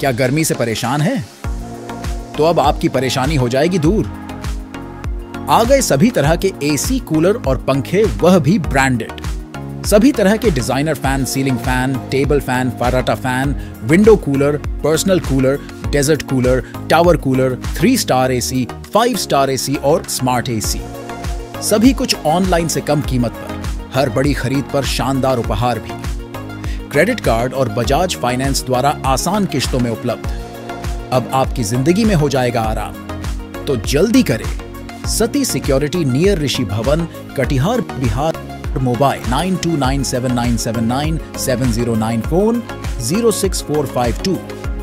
क्या गर्मी से परेशान है? तो अब आपकी परेशानी हो जाएगी दूर। आ गए सभी तरह के एसी कूलर और पंखे, वह भी ब्रांडेड सभी तरह के designer fan ceiling fan table fan फराटा fan window cooler personal cooler desert cooler tower cooler three star AC five star AC और स्मार्ट एसी सभी कुछ ऑनलाइन से कम कीमत पर। हर बड़ी खरीद पर शानदार उपहार भी। क्रेडिट कार्ड और बजाज फाइनेंस द्वारा आसान किश्तों में उपलब्ध। अब आपकी ज़िंदगी में हो जाएगा आराम। तो जल्दी करें। सती security near Rishi Bhawan, Katihar, Bihar. Mobile nine two nine seven nine seven nine seven zero nine phone, zero six four five two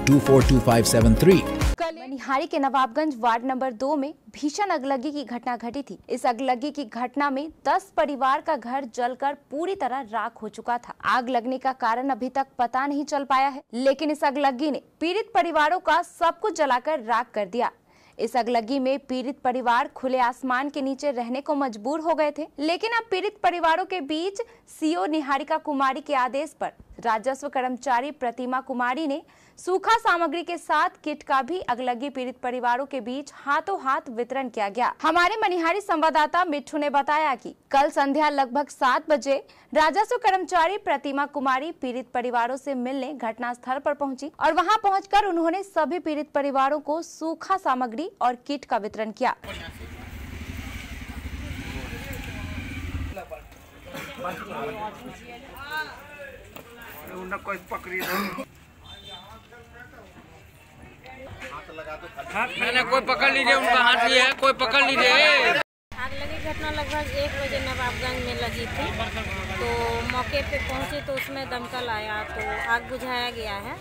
two four two five seven three. Manihari के नवाबगंज वार्ड नंबर दो में भीषण अगलगी की घटना घटी थी। इस अगलगी की घटना में 10 परिवार का घर जलकर पूरी तरह राख हो चुका था। आग लगने का कारण अभी तक पता नहीं चल पाया है, लेकिन इस अगलगी ने पीड़ित परिवारों का सब कुछ जलाकर राख कर दिया। इस अगलगी में पीड़ित परिवार खुले आसमान के नीचे रहने को मजबूर हो गए थे, लेकिन अब पीड़ित परिवारों के बीच सीओ निहारिका कुमारी के आदेश पर राजस्व कर्मचारी प्रतिमा कुमारी ने सूखा सामग्री के साथ किट का भी अगलगी पीड़ित परिवारों के बीच हाथों हाथ वितरण किया गया। हमारे मनिहारी संवाददाता मिट्ठू ने बताया कि कल संध्या लगभग सात बजे राजस्व कर्मचारी प्रतिमा कुमारी पीड़ित परिवारों से मिलने घटना स्थल पर पहुँची और वहाँ पहुंचकर उन्होंने सभी पीड़ित परिवारों को सूखा सामग्री और किट का वितरण किया। कोई पकड़ी मैंने कोई पकड़ लीजिए उनका हाथ लिया है कोई पकड़ लीजिए आग लगी घटना लगभग एक बजे नवाबगंज में लगी थी। तो मौके पे पहुँचे तो उसमें दमकल आया तो आग बुझाया गया है।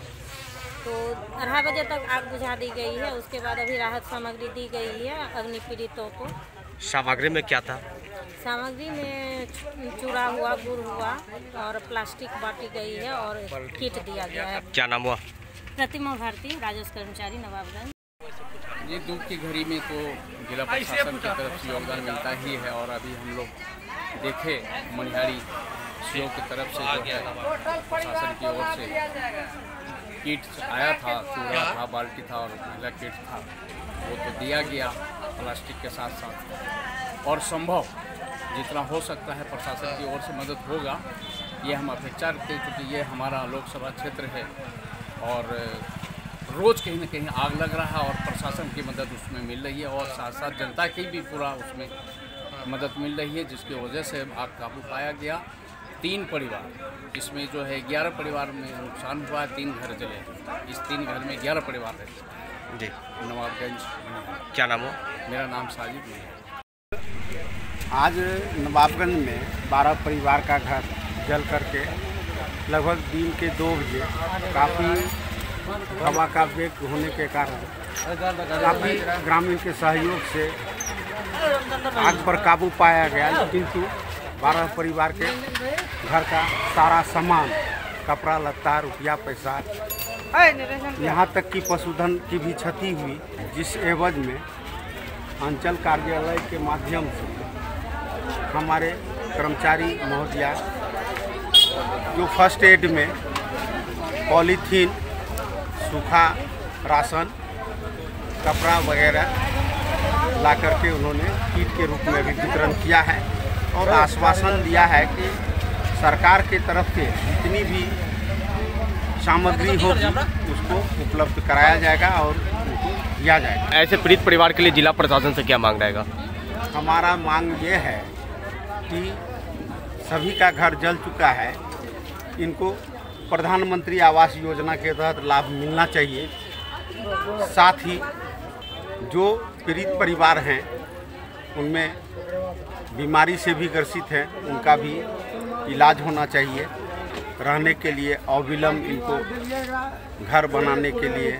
तो अढ़ाई बजे तक आग बुझा दी गई है उसके बाद अभी राहत सामग्री दी गई है अग्नि पीड़ितों को। सामग्री में क्या था? सामग्री में चूड़ा हुआ गुड़ हुआ और प्लास्टिक बांटी गई है और किट दिया गया है। क्या नाम हुआ? प्रतिमा भारती राजस्व कर्मचारी नवाबगंज। ये दुख की घड़ी में तो जिला प्रशासन की तरफ़ से योगदान मिलता ही है और अभी हम लोग देखे मनिहारी सीओ की तरफ़ से जो है प्रशासन की ओर से किट आया था चूड़ा था बाल्टी था और महिला किट था वो तो दिया गया। प्लास्टिक के साथ साथ। और संभव जितना हो सकता है प्रशासन की ओर से मदद होगा ये हम अपेक्षा रखते हैं क्योंकि ये हमारा लोकसभा क्षेत्र है। और रोज़ कहीं ना कहीं आग लग रहा है और प्रशासन की मदद उसमें मिल रही है और साथ साथ जनता की भी पूरा उसमें मदद मिल रही है जिसकी वजह से आग काबू पाया गया। तीन परिवार इसमें जो है ग्यारह परिवार में नुकसान हुआ है तीन घर जले इस तीन घर में ग्यारह परिवार रहते हैं। जी। नवाबगंज क्या नाम हो? मेरा नाम साजिद है। आज नवाबगंज में बारह परिवार का घर जल करके लगभग दिन के दो बजे काफ़ी हवा का वेग होने के कारण काफ़ी ग्रामीण के सहयोग से आग पर काबू पाया गया किंतु बारह परिवार के घर का सारा सामान कपड़ा लत्ता रुपया पैसा यहाँ तक कि पशुधन की भी क्षति हुई जिस एवज में अंचल कार्यालय के माध्यम से हमारे कर्मचारी महोदया, जो फ़र्स्ट एड में पॉलीथीन, सूखा राशन, कपड़ा वगैरह ला करके उन्होंने किट के रूप में भी वितरण किया है और आश्वासन दिया है कि सरकार के तरफ़ से जितनी भी सामग्री होगी, उसको उपलब्ध कराया जाएगा और दिया जाएगा। ऐसे पीड़ित परिवार के लिए जिला प्रशासन से क्या मांग रहेगा? हमारा मांग ये है कि सभी का घर जल चुका है। इनको प्रधानमंत्री आवास योजना के तहत लाभ मिलना चाहिए। साथ ही जो पीड़ित परिवार हैं उनमें बीमारी से भी ग्रसित हैं उनका भी इलाज होना चाहिए। रहने के लिए अविलंब इनको घर बनाने के लिए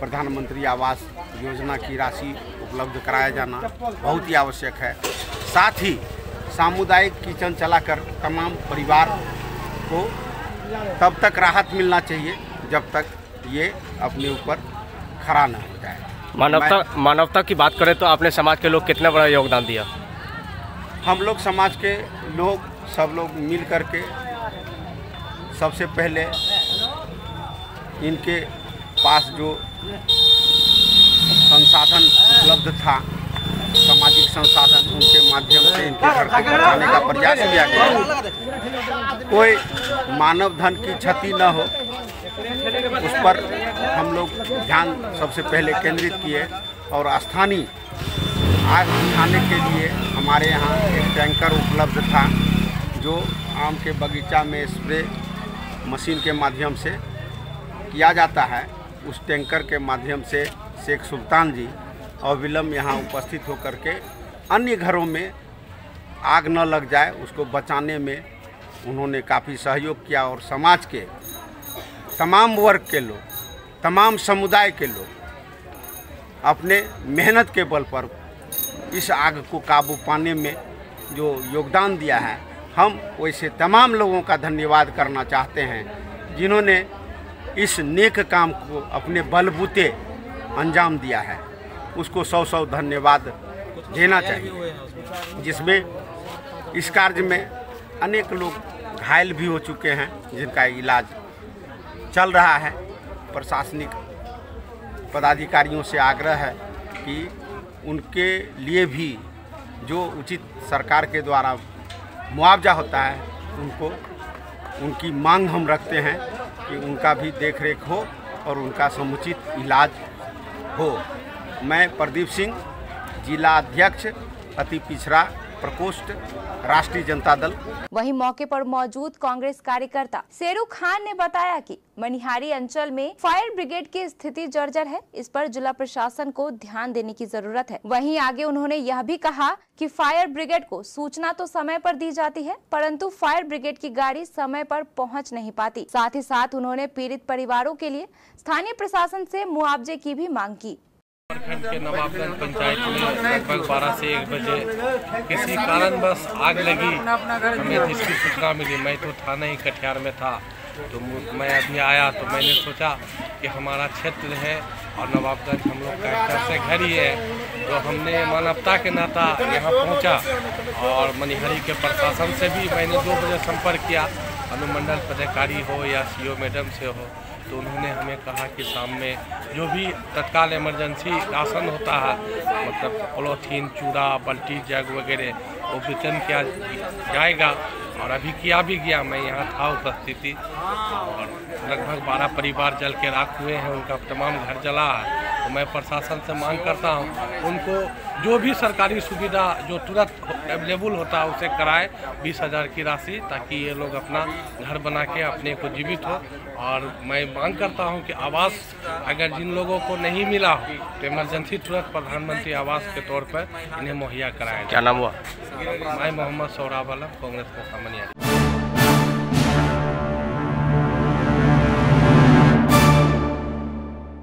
प्रधानमंत्री आवास योजना की राशि उपलब्ध कराया जाना बहुत ही आवश्यक है। साथ ही सामुदायिक किचन चलाकर तमाम परिवार को तब तक राहत मिलना चाहिए जब तक ये अपने ऊपर खड़ा न हो जाए। मानवता मानवता की बात करें तो आपने समाज के लोग कितना बड़ा योगदान दिया? हम लोग समाज के लोग सब लोग मिल करके सबसे पहले इनके पास जो संसाधन उपलब्ध था, सामाजिक संसाधन उनके माध्यम से इनके घर का प्रयास किया गया। कोई मानव धन की क्षति न हो, उस पर हम लोग ध्यान सबसे पहले केंद्रित किए और स्थानीय आग बुझाने के लिए हमारे यहाँ एक टैंकर उपलब्ध था, जो आम के बगीचा में स्प्रे मशीन के माध्यम से किया जाता है। उस टैंकर के माध्यम से शेख सुल्तान जी अविलंब यहाँ उपस्थित होकर के अन्य घरों में आग न लग जाए, उसको बचाने में उन्होंने काफ़ी सहयोग किया और समाज के तमाम वर्ग के लोग, तमाम समुदाय के लोग अपने मेहनत के बल पर इस आग को काबू पाने में जो योगदान दिया है हम वैसे तमाम लोगों का धन्यवाद करना चाहते हैं, जिन्होंने इस नेक काम को अपने बलबूते अंजाम दिया है। उसको सौ सौ धन्यवाद देना चाहिए, जिसमें इस कार्य में अनेक लोग घायल भी हो चुके हैं, जिनका इलाज चल रहा है। प्रशासनिक पदाधिकारियों से आग्रह है कि उनके लिए भी जो उचित सरकार के द्वारा मुआवजा होता है, उनको, उनकी मांग हम रखते हैं कि उनका भी देख रेख हो और उनका समुचित इलाज हो। मैं प्रदीप सिंह, जिला अध्यक्ष, अति पिछड़ा प्रकोष्ठ, राष्ट्रीय जनता दल। वहीं मौके पर मौजूद कांग्रेस कार्यकर्ता शेरू खान ने बताया कि मनिहारी अंचल में फायर ब्रिगेड की स्थिति जर्जर है। इस पर जिला प्रशासन को ध्यान देने की ज़रूरत है। वहीं आगे उन्होंने यह भी कहा कि फायर ब्रिगेड को सूचना तो समय पर दी जाती है, परंतु फायर ब्रिगेड की गाड़ी समय पर पहुँच नहीं पाती। साथ ही साथ उन्होंने पीड़ित परिवारों के लिए स्थानीय प्रशासन से मुआवजे की भी मांग की। झारखंड के नवाबगंज पंचायत में लगभग 12 से 1 बजे किसी कारणवश आग लगी। हमें जिसकी सूचना मिली, मैं तो थाना ही कटिहार में था। तो मैं अभी आया तो मैंने सोचा कि हमारा क्षेत्र है और नवाबगंज हम लोग का एक तरह से घर ही है। तो हमने मानवता के नाता यहाँ पहुँचा और मनिहरी के प्रशासन से भी मैंने दो बजे संपर्क किया। अनुमंडल पदाधिकारी हो या सीओ मैडम से हो। तो उन्होंने हमें कहा कि शाम में जो भी तत्काल इमरजेंसी राशन होता है मतलब पोलोथीन चूड़ा बल्टी, जग वगैरह, वो वितरण किया जाएगा। और अभी किया भी गया, मैं यहाँ था उपस्थिति और लगभग बारह परिवार जल के राख हुए हैं, उनका तमाम घर जला है। तो मैं प्रशासन से मांग करता हूँ उनको जो भी सरकारी सुविधा जो तुरंत अवेलेबल होता है उसे कराए बीस हज़ार की राशि ताकि ये लोग अपना घर बना के अपने को जीवित हो। और मैं मांग करता हूँ कि आवास अगर जिन लोगों को नहीं मिला हो तो इमरजेंसी तुरंत प्रधानमंत्री आवास के तौर पर इन्हें मुहैया कराया क्या नाम हुआ? मैं मोहम्मद सौराब आलम कांग्रेस का सामान्य।